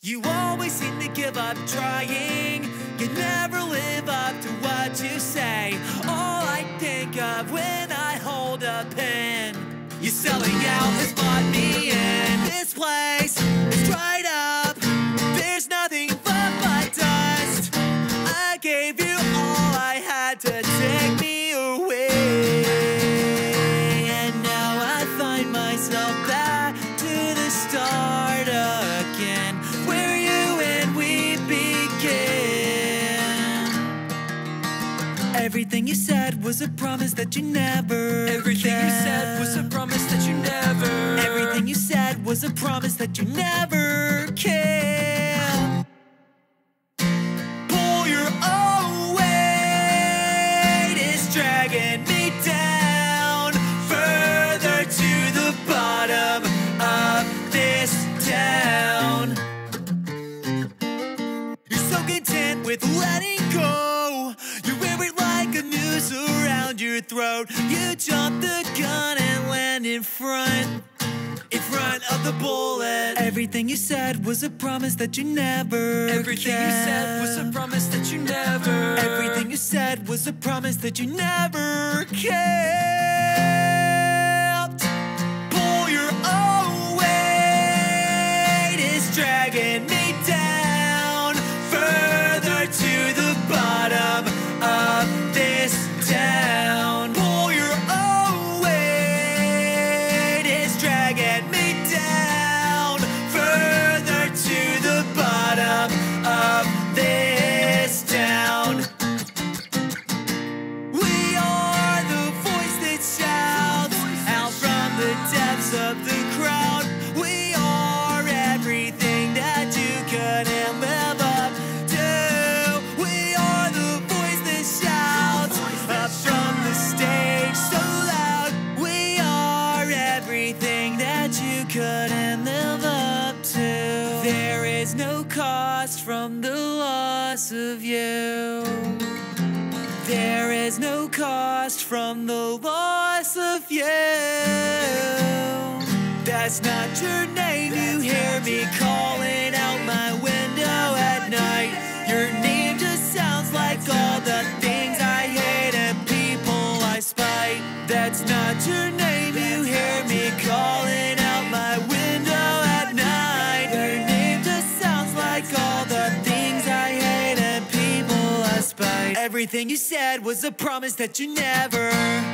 You always seem to give up trying. You never live up to what you say. All I think of when I hold a pen. You selling out has bought me in. This place is dried up. There's nothing but my dust. I gave you all I had to take me away. And now I find myself back to the start Everything you said was a promise that you never. Everything you said was a promise that you never. Everything you said was a promise that you never kept. Pull your own weight is dragging me down further to the bottom of this town. You're so content with letting go. Your throat. You jumped the gun and land in front. In front of the bullet. Everything you said was a promise that you never. Everything you said was a promise that you never. Everything you said was a promise that you never kept. That you couldn't live up to. There is no cost from the loss of you. There is no cost from the loss of you. That's not your name. You hear me calling Everything you said was a promise that you never